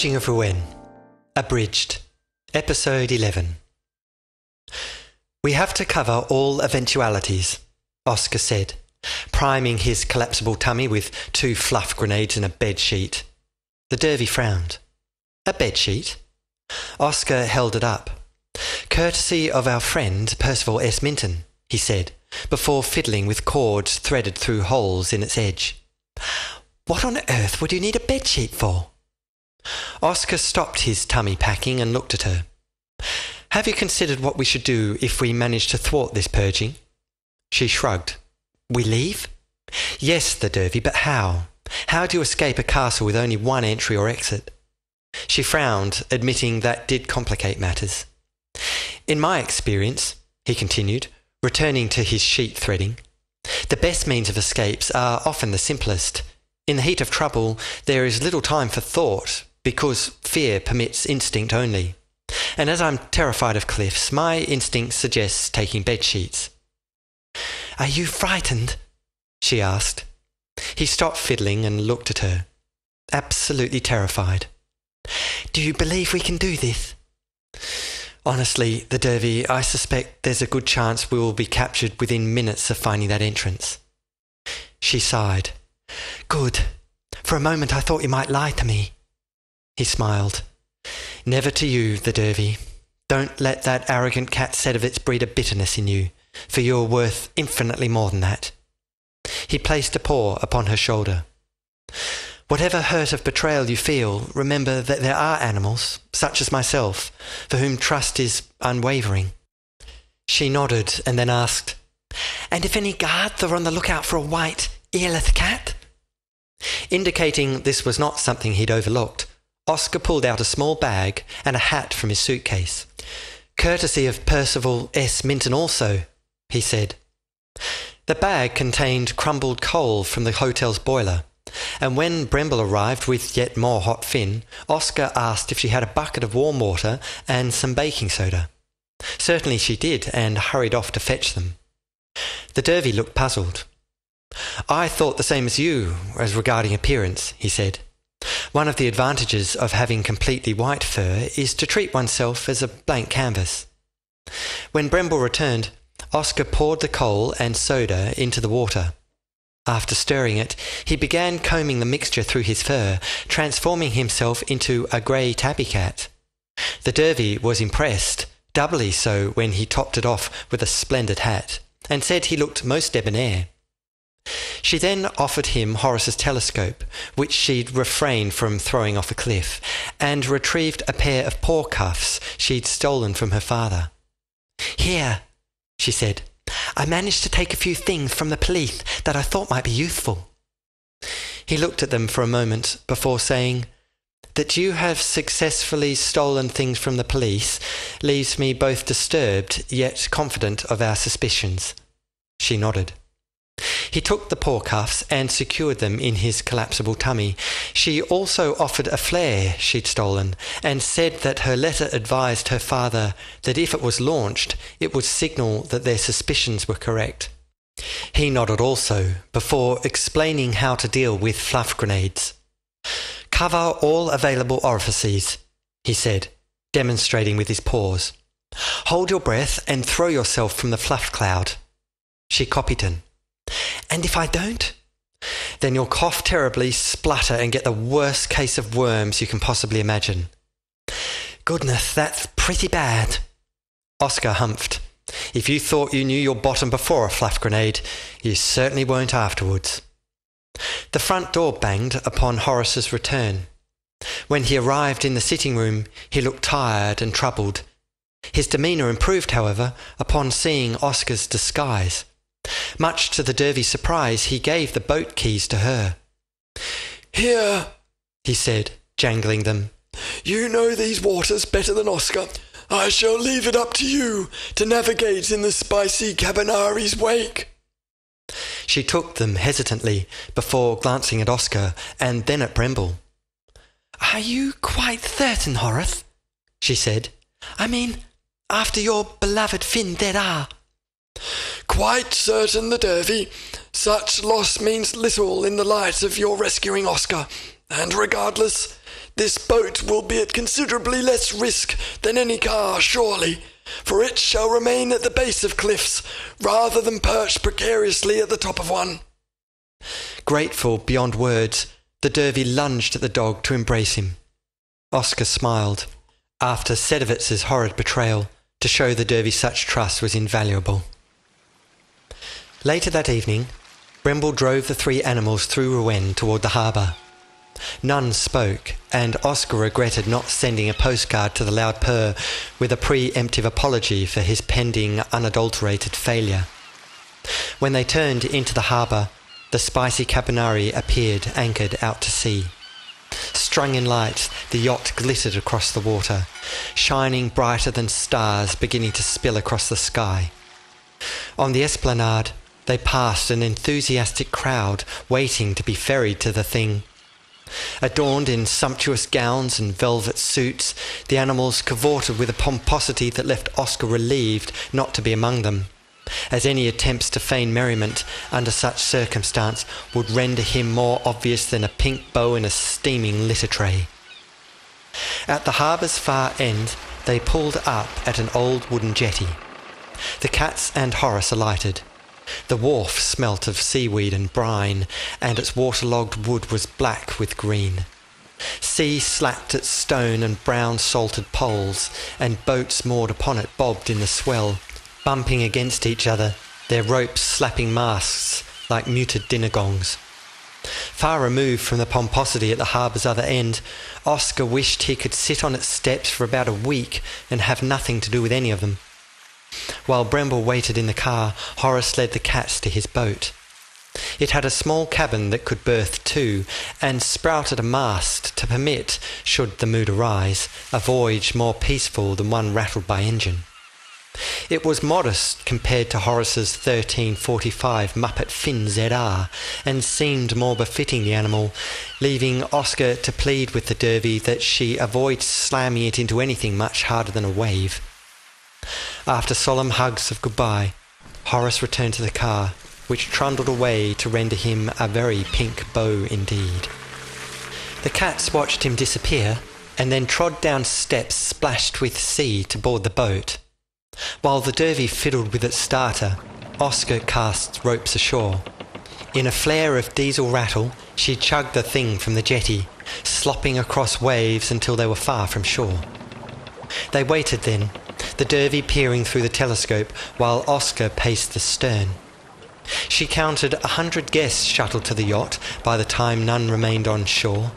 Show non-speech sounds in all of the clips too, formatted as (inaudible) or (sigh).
Purging of Ruen, Abridged, Episode 11. We have to cover all eventualities, Oscar said, priming his collapsible tummy with two fluff grenades and a bed sheet. The Dervy frowned. A bed sheet? Oscar held it up. Courtesy of our friend Percival S. Minton, he said, before fiddling with cords threaded through holes in its edge. What on earth would you need a bed sheet for? Oscar stopped his tummy packing and looked at her. Have you considered what we should do if we manage to thwart this purging? She shrugged. We leave? Yes, the Dervy, but how? How do you escape a castle with only one entry or exit? She frowned, admitting that did complicate matters. In my experience, he continued, returning to his sheet threading, the best means of escapes are often the simplest. In the heat of trouble, there is little time for thought, because fear permits instinct only. And as I'm terrified of cliffs, my instinct suggests taking bed sheets. Are you frightened? she asked. He stopped fiddling and looked at her. Absolutely terrified. Do you believe we can do this? Honestly, the Dervy, I suspect there's a good chance we will be captured within minutes of finding that entrance. She sighed. Good. For a moment I thought you might lie to me. He smiled. Never to you, the Dervy. Don't let that arrogant cat set of its breed a bitterness in you, for you're worth infinitely more than that. He placed a paw upon her shoulder. Whatever hurt of betrayal you feel, remember that there are animals, such as myself, for whom trust is unwavering. She nodded and then asked, And if any guards are on the lookout for a white, earless cat? Indicating this was not something he'd overlooked, Oscar pulled out a small bag and a hat from his suitcase. Courtesy of Percival S. Minton also, he said. The bag contained crumbled coal from the hotel's boiler, and when Bremble arrived with yet more hot fin, Oscar asked if she had a bucket of warm water and some baking soda. Certainly she did, and hurried off to fetch them. The Dervy looked puzzled. I thought the same as you as regarding appearance, he said. One of the advantages of having completely white fur is to treat oneself as a blank canvas. When Bremble returned, Oscar poured the coal and soda into the water. After stirring it, he began combing the mixture through his fur, transforming himself into a grey tabby cat. The Dervy was impressed, doubly so when he topped it off with a splendid hat, and said he looked most debonair. She then offered him Horace's telescope, which she'd refrained from throwing off a cliff, and retrieved a pair of paw cuffs she'd stolen from her father. Here, she said, I managed to take a few things from the police that I thought might be useful. He looked at them for a moment before saying, That you have successfully stolen things from the police leaves me both disturbed yet confident of our suspicions. She nodded. He took the paw cuffs and secured them in his collapsible tummy. She also offered a flare she'd stolen, and said that her letter advised her father that if it was launched, it would signal that their suspicions were correct. He nodded also, before explaining how to deal with fluff grenades. Cover all available orifices, he said, demonstrating with his paws. Hold your breath and throw yourself from the fluff cloud. She copied him. And if I don't? Then you'll cough terribly, splutter, and get the worst case of worms you can possibly imagine. Goodness, that's pretty bad. Oscar humphed. If you thought you knew your bottom before a fluff grenade, you certainly won't afterwards. The front door banged upon Horace's return. When he arrived in the sitting room, he looked tired and troubled. His demeanour improved, however, upon seeing Oscar's disguise. Much to the Dervy's surprise, he gave the boat keys to her. Here, he said, jangling them. You know these waters better than Oscar. I shall leave it up to you to navigate in the spicy Cabinari's wake. She took them hesitantly before glancing at Oscar and then at Bremble. Are you quite certain, Horace? she said. I mean, after your beloved Finn there are. Quite certain the Dervy. Such loss means little in the light of your rescuing Oscar. And regardless, this boat will be at considerably less risk than any car, surely, for it shall remain at the base of cliffs rather than perched precariously at the top of one. Grateful beyond words, the Dervy lunged at the dog to embrace him. Oscar smiled, after Sedovitz's horrid betrayal, to show the Dervy such trust was invaluable. Later that evening, Bremble drove the three animals through Ruen toward the harbour. None spoke, and Oscar regretted not sending a postcard to the Loud Purr with a pre-emptive apology for his pending unadulterated failure. When they turned into the harbour, the spicy Cabinari appeared anchored out to sea. Strung in lights, the yacht glittered across the water, shining brighter than stars beginning to spill across the sky. On the esplanade, they passed an enthusiastic crowd waiting to be ferried to the thing. Adorned in sumptuous gowns and velvet suits, the animals cavorted with a pomposity that left Oscar relieved not to be among them, as any attempts to feign merriment under such circumstance would render him more obvious than a pink bow in a steaming litter tray. At the harbour's far end, they pulled up at an old wooden jetty. The cats and Horace alighted. The wharf smelt of seaweed and brine, and its waterlogged wood was black with green. Sea slapped at stone and brown salted poles, and boats moored upon it bobbed in the swell, bumping against each other, their ropes slapping masts like muted dinner gongs. Far removed from the pomposity at the harbour's other end, Oscar wished he could sit on its steps for about a week and have nothing to do with any of them. While Bremble waited in the car, Horace led the cats to his boat. It had a small cabin that could berth two, and sprouted a mast to permit, should the mood arise, a voyage more peaceful than one rattled by engine. It was modest compared to Horace's 1345 Muppet Finn ZR, and seemed more befitting the animal, leaving Oscar to plead with the Dervy that she avoid slamming it into anything much harder than a wave. After solemn hugs of goodbye, Horace returned to the car, which trundled away to render him a very pink bow indeed. The cats watched him disappear and then trod down steps splashed with sea to board the boat. While the Dervy fiddled with its starter, Oscar cast ropes ashore. In a flare of diesel rattle, she chugged the thing from the jetty, slopping across waves until they were far from shore. They waited then, the Dervy peering through the telescope while Oscar paced the stern. She counted a hundred guests shuttled to the yacht by the time none remained on shore.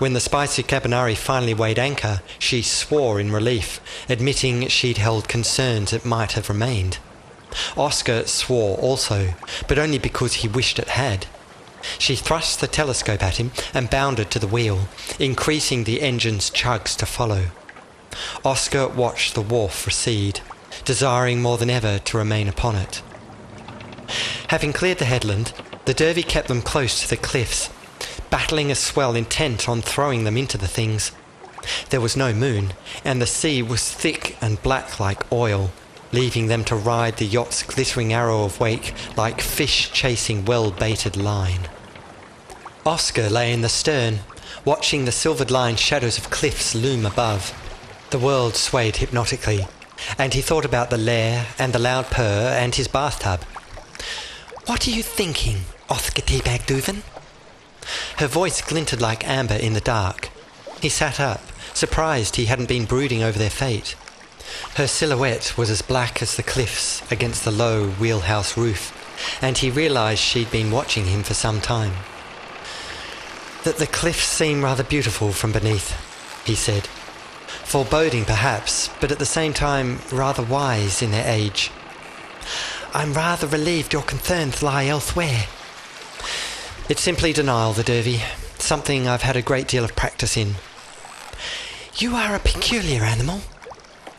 When the spicy Cabinari finally weighed anchor, she swore in relief, admitting she'd held concerns it might have remained. Oscar swore also, but only because he wished it had. She thrust the telescope at him and bounded to the wheel, increasing the engine's chugs to follow. Oscar watched the wharf recede, desiring more than ever to remain upon it. Having cleared the headland, the Dervy kept them close to the cliffs, battling a swell intent on throwing them into the things. There was no moon, and the sea was thick and black like oil, leaving them to ride the yacht's glittering arrow of wake like fish chasing well baited line. Oscar lay in the stern, watching the silvered lined shadows of cliffs loom above. The world swayed hypnotically, and he thought about the lair and the loud purr and his bathtub. What are you thinking, Oscar Teabag Her voice glinted like amber in the dark. He sat up, surprised he hadn't been brooding over their fate. Her silhouette was as black as the cliffs against the low wheelhouse roof, and he realized she'd been watching him for some time. That the cliffs seem rather beautiful from beneath, he said. Foreboding, perhaps, but at the same time rather wise in their age. I'm rather relieved your concerns lie elsewhere. It's simply denial, the Dervy. Something I've had a great deal of practice in. You are a peculiar animal.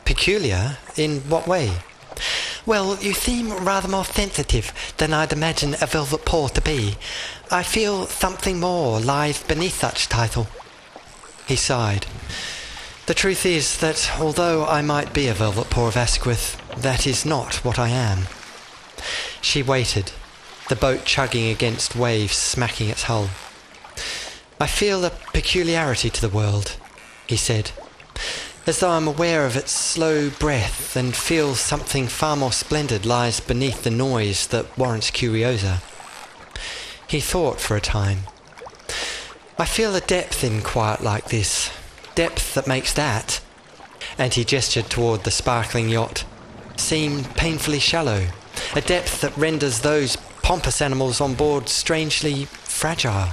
Peculiar? In what way? Well, you seem rather more sensitive than I'd imagine a velvet paw to be. I feel something more lies beneath such title. He sighed. The truth is that although I might be a velvet paw of Asquith, that is not what I am. She waited, the boat chugging against waves smacking its hull. I feel a peculiarity to the world, he said, as though I'm aware of its slow breath and feel something far more splendid lies beneath the noise that warrants Curiosa. He thought for a time. I feel a depth in quiet like this, depth that makes that, and he gestured toward the sparkling yacht, seem painfully shallow, a depth that renders those pompous animals on board strangely fragile.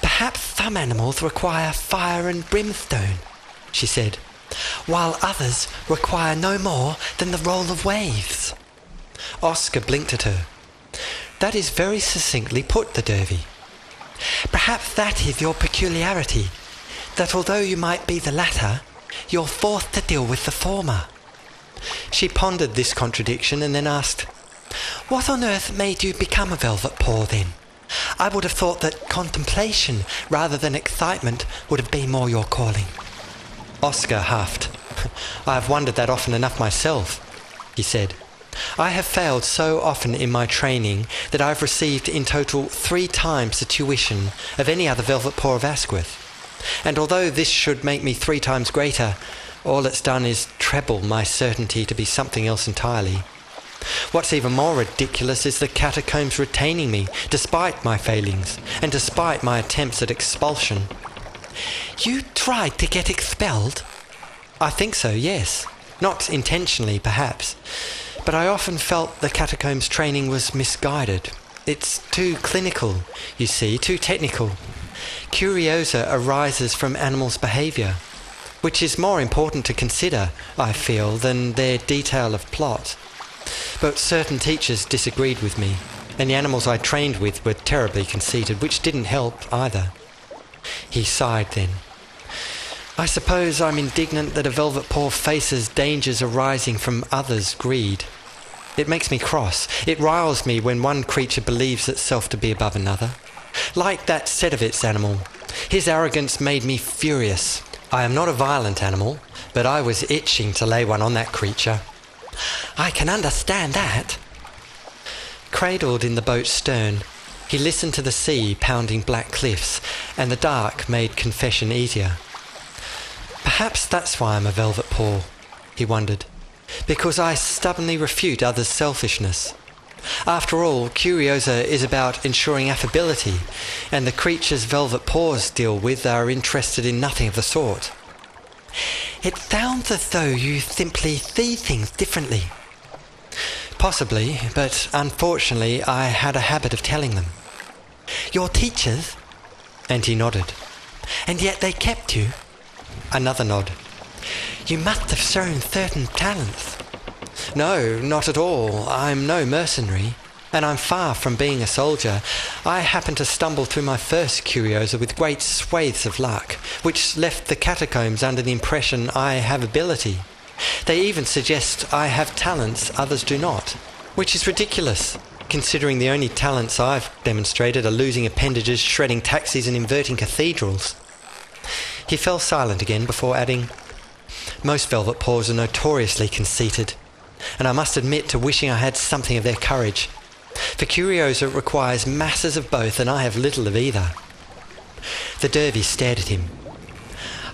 Perhaps some animals require fire and brimstone, she said, while others require no more than the roll of waves. Oscar blinked at her. That is very succinctly put, the Dervy. Perhaps that is your peculiarity, that although you might be the latter, you're forced to deal with the former. She pondered this contradiction and then asked, What on earth made you become a velvet paw then? I would have thought that contemplation rather than excitement would have been more your calling. Oscar huffed. (laughs) I have wondered that often enough myself, he said. I have failed so often in my training that I have received in total three times the tuition of any other velvet paw of Asquith. And although this should make me three times greater, all it's done is treble my certainty to be something else entirely. What's even more ridiculous is the catacombs retaining me, despite my failings, and despite my attempts at expulsion. You tried to get expelled? I think so, yes. Not intentionally, perhaps. But I often felt the catacombs training was misguided. It's too clinical, you see, too technical. Curiosa arises from animals' behaviour, which is more important to consider, I feel, than their detail of plot. But certain teachers disagreed with me, and the animals I trained with were terribly conceited, which didn't help either. He sighed then. I suppose I'm indignant that a velvet paw faces dangers arising from others' greed. It makes me cross. It riles me when one creature believes itself to be above another. Like that Sedovitz animal. His arrogance made me furious. I am not a violent animal, but I was itching to lay one on that creature. I can understand that. Cradled in the boat's stern, he listened to the sea pounding black cliffs, and the dark made confession easier. Perhaps that's why I'm a velvet paw, he wondered, because I stubbornly refute others' selfishness. After all, Curiosa is about ensuring affability, and the creatures velvet paws deal with are interested in nothing of the sort. It sounds as though you simply see things differently. Possibly, but unfortunately I had a habit of telling them. Your teachers? And he nodded. And yet they kept you? Another nod. You must have shown certain talents. No, not at all. I'm no mercenary, and I'm far from being a soldier. I happened to stumble through my first curiosa with great swathes of luck, which left the catacombs under the impression I have ability. They even suggest I have talents others do not, which is ridiculous, considering the only talents I've demonstrated are losing appendages, shredding taxis, and inverting cathedrals. He fell silent again before adding, Most velvet paws are notoriously conceited and I must admit to wishing I had something of their courage. For Curiosa requires masses of both, and I have little of either. The Dervy stared at him.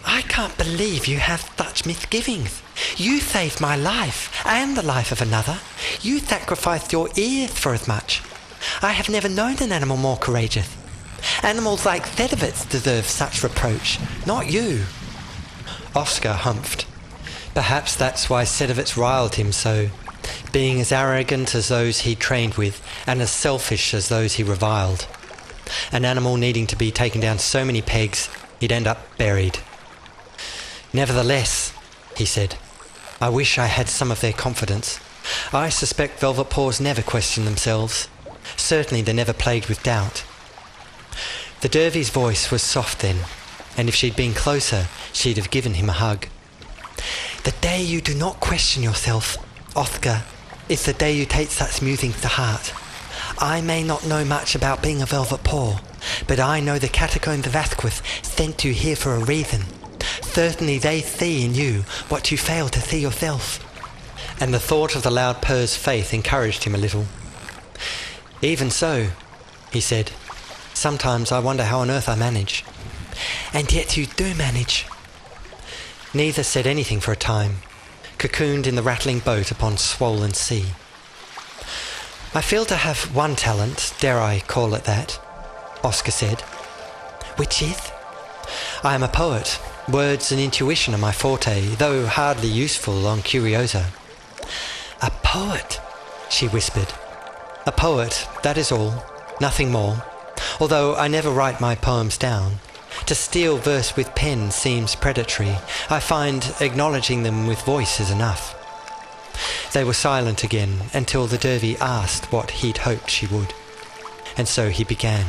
I can't believe you have such misgivings. You saved my life, and the life of another. You sacrificed your ears for as much. I have never known an animal more courageous. Animals like Sedovitz deserve such reproach, not you. Oscar humphed. Perhaps that's why Sedovitz riled him so, being as arrogant as those he trained with and as selfish as those he reviled. An animal needing to be taken down so many pegs, he'd end up buried. Nevertheless, he said, I wish I had some of their confidence. I suspect velvet paws never question themselves. Certainly they're never plagued with doubt. The Dervy's voice was soft then, and if she'd been closer, she'd have given him a hug. The day you do not question yourself, Oscar, is the day you take such musings to heart. I may not know much about being a velvet paw, but I know the catacombs of Asquith sent you here for a reason. Certainly they see in you what you fail to see yourself. And the thought of the loud purr's faith encouraged him a little. Even so, he said, Sometimes I wonder how on earth I manage. And yet you do manage. Neither said anything for a time, cocooned in the rattling boat upon swollen sea. I feel to have one talent, dare I call it that, Oscar said. Which is? I am a poet. Words and intuition are my forte, though hardly useful on Curiosa. A poet, she whispered. A poet, that is all, nothing more, although I never write my poems down. To steal verse with pen seems predatory. I find acknowledging them with voice is enough. They were silent again until the Dervy asked what he'd hoped she would. And so he began.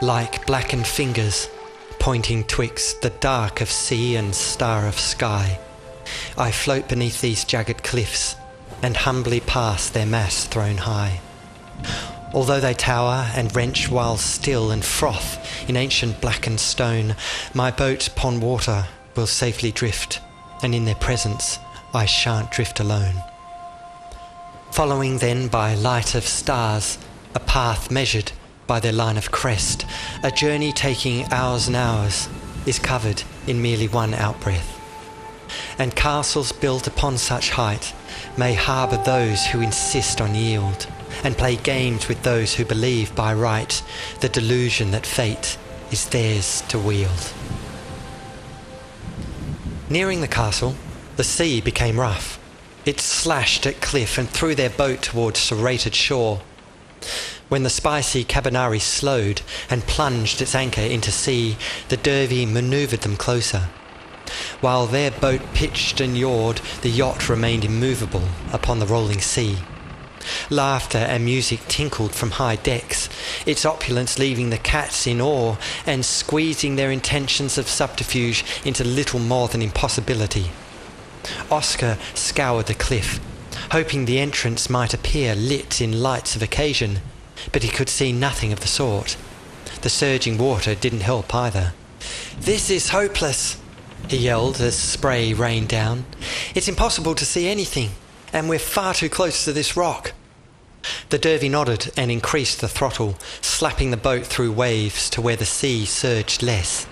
Like blackened fingers pointing twixt the dark of sea and star of sky, I float beneath these jagged cliffs and humbly pass their mass thrown high. Although they tower and wrench while still and froth in ancient blackened stone, my boat upon water will safely drift, and in their presence I shan't drift alone. Following then by light of stars, a path measured by their line of crest, a journey taking hours and hours is covered in merely one outbreath. And castles built upon such height may harbour those who insist on yield, and play games with those who believe by right the delusion that fate is theirs to wield. Nearing the castle, the sea became rough. It slashed at cliff and threw their boat towards serrated shore. When the spicy Cabinari slowed and plunged its anchor into sea, the Dervy manoeuvred them closer. While their boat pitched and yawed, the yacht remained immovable upon the rolling sea. Laughter and music tinkled from high decks, its opulence leaving the cats in awe and squeezing their intentions of subterfuge into little more than impossibility. Oscar scoured the cliff, hoping the entrance might appear lit in lights of occasion, but he could see nothing of the sort. The surging water didn't help either. This is hopeless, he yelled as spray rained down. It's impossible to see anything, and we're far too close to this rock. The Dervy nodded and increased the throttle, slapping the boat through waves to where the sea surged less.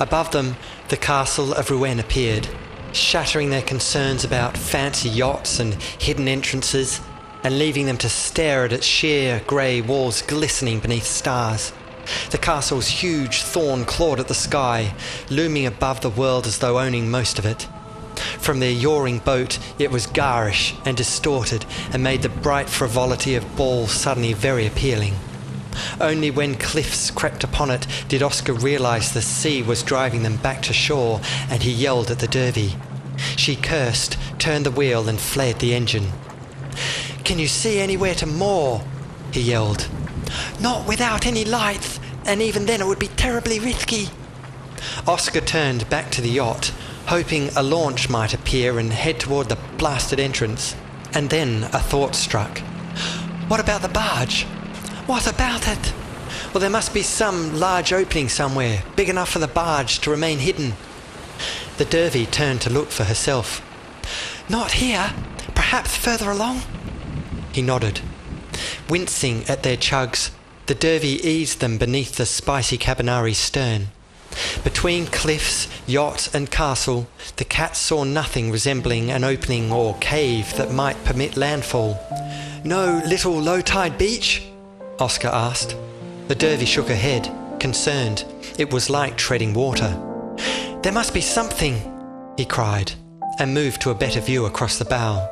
Above them, the castle of Ruen appeared, shattering their concerns about fancy yachts and hidden entrances, and leaving them to stare at its sheer grey walls glistening beneath stars. The castle's huge thorn clawed at the sky, looming above the world as though owning most of it. From their yawing boat, it was garish and distorted and made the bright frivolity of balls suddenly very appealing. Only when cliffs crept upon it did Oscar realize the sea was driving them back to shore, and he yelled at the Dervy. She cursed, turned the wheel, and fled the engine. Can you see anywhere to moor? he yelled. Not without any lights, and even then it would be terribly risky. Oscar turned back to the yacht, hoping a launch might appear and head toward the blasted entrance. And then a thought struck. What about the barge? What about it? Well, there must be some large opening somewhere, big enough for the barge to remain hidden. The Dervy turned to look for herself. Not here, perhaps further along? He nodded. Wincing at their chugs, the Dervy eased them beneath the spicy Cabinari's stern. Between cliffs, yacht, and castle, the cat saw nothing resembling an opening or cave that might permit landfall. No little low tide beach? Oscar asked. The Dervy shook her head, concerned. It was like treading water. There must be something, he cried, and moved to a better view across the bow.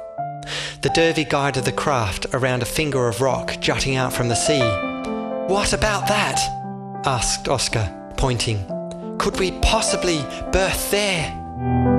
The Dervy guided the craft around a finger of rock jutting out from the sea. What about that? asked Oscar, pointing. Could we possibly birth there?